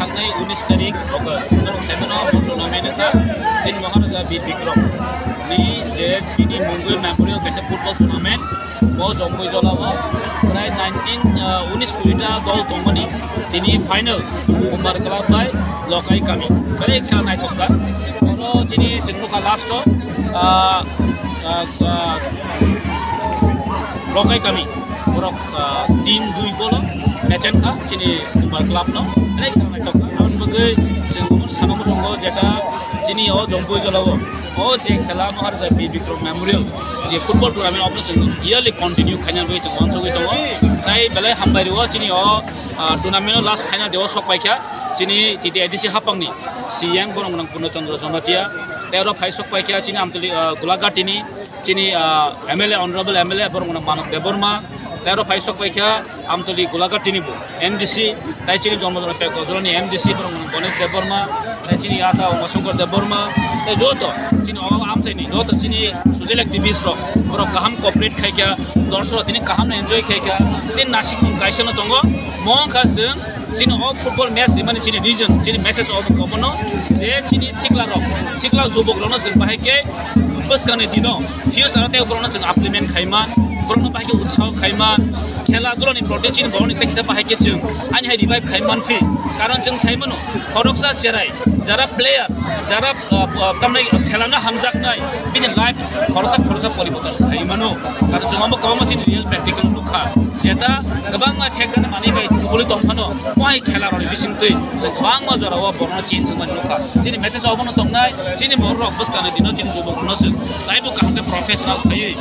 थांनाय उन्नीस तारीख अगस्त सेभेनाव टुर्नामेन्टखा दिन महाराजा बि बिक्रम नि जे बिनि मुंगै मेमोरियल कैसे फुटबल टुर्नामेन्ट बो जम्बई जलाव प्राय नाइनटिन उन्नीस कुड़िटा दल दंमोनी दिनै फाइनल उमार क्लाब बाय लकाई गामि बे खेला नायथका बर' दिनै जोंनुखा लास्टआव लकाई गामि बर' टिम दुइ गल লেচেন খা চিনি ফুটবল ক্লাব ন এনেকৈ নাটক কাৰণ বাকী চানকু সংঘ জেগা চিনি অ জম্পু জ্বলাব অ যে খেলা মহাৰ যে বি বিক্ৰম মেমৰিয়েল যে ফুটবল টুৰ্ণামেণ্ট অপ্ন চিনো ইয়াৰলি কণ্টিনিউ ফাইনেল বুলি মন চকুৰি থব প্ৰায় বেলেগ হামবাই অ চিনি অ টুৰ্ণামেণ্টৰ লাষ্ট ফাইনেল দেৱ চক পাইছা চিনি তেতিয়া এডিচি হাপাংনি চি এম গৰম গৰম পূৰ্ণচন্দ্ৰ জনাতীয়া তেওঁৰ ফাই চক পাইছা চিনি আমি গোলাঘাট তিনি চিনি M L A honourable M L A বৰম Manab দেৱৰ্মা Debbarma तेर फाइ सकबायखा आमतलि गोलाघाटिनिबो एम डि सि তাই চিনি জন্মজন পেক গজলনি এম ডি সি বরং গণেশ দেববর্মা তাই চিনি আতা অমশঙ্কর দেববর্মা তাই যত চিনি আমসাইনি যত চিনি সুজেল एक्टिविस्ट रक बरक गाहाम कपारेट खायखा दर्शक दिनै गाहाम एन्जय खायखा जे नासिक गायसनो दङ मखा जों चिनि अ फुटबल मेच माने चिनि रिजन चिनि मेसेज अफ गमनो जे चिनि सिक्ला रक सिक्ला जबकलनो जों बाहायके बसकाने दिनो फिउचार ते बरनो जों आप्लिमेन्ट खायमा kurang apa yang utsah kaiman, kelak dulu ni protein bawang itu kita pakai kecium, ane hari baik kaiman fit, karena jeng kaimanu korok sah cerai, jarak player, jarak kami kelangga hamzak nai, bini life korok sah korok sah polibotan kaimanu, karena jeng amu kau macam real practical luka, jeda kebang mah fakir mana ini poli tompano, mahai kelak orang bising tuin, jeng kebang mah jarak awa bawang cincin jeng mah luka, jeni message awak nonton nai, jeni borong bus kana dina jeng jubah nasi, life bukan ke profesional kayu.